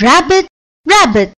rabbit! rabbit!